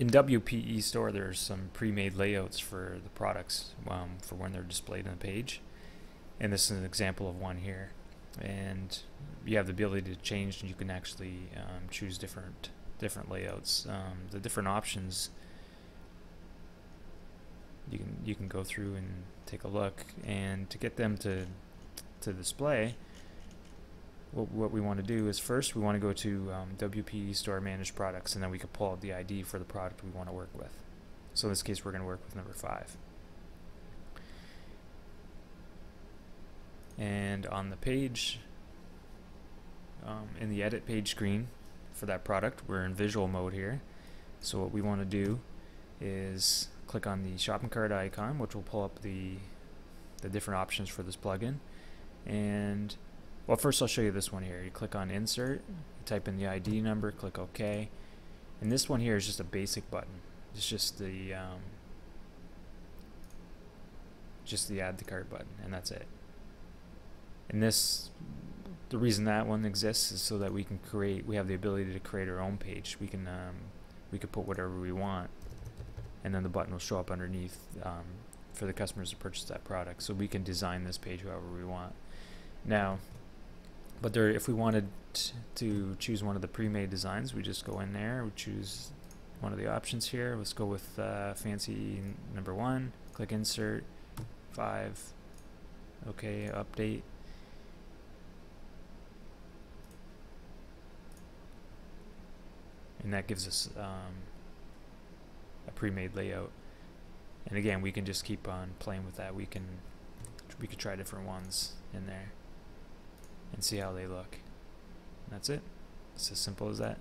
in WP eStore, there's some pre-made layouts for the products um, for when they're displayed on the page, and this is an example of one here. And you have the ability to change, and you can actually um, choose different different layouts. Um, the different options you can you can go through and take a look, and to get them to to display, what, what we want to do is first we want to go to um, WP eStore Manage Products, and then we can pull out the ID for the product we want to work with. So in this case, we're going to work with number five. And on the page, um, in the edit page screen for that product, we're in visual mode here. So what we want to do is click on the shopping cart icon, which will pull up the the different options for this plugin. And well, first I'll show you this one here. You click on Insert, type in the ID number, click OK. And this one here is just a basic button. It's just the um, just the Add to Cart button, and that's it. And this, the reason that one exists is so that we can create. We have the ability to create our own page. We can um, we could put whatever we want, and then the button will show up underneath um, for the customers to purchase that product. So we can design this page however we want. Now, but there, if we wanted to choose one of the pre-made designs, we just go in there, we choose one of the options here. Let's go with uh, fancy number one, click insert, five, okay, update. And that gives us um, a pre-made layout. And again, we can just keep on playing with that. We can we could try different ones in there and see how they look. That's it. It's as simple as that.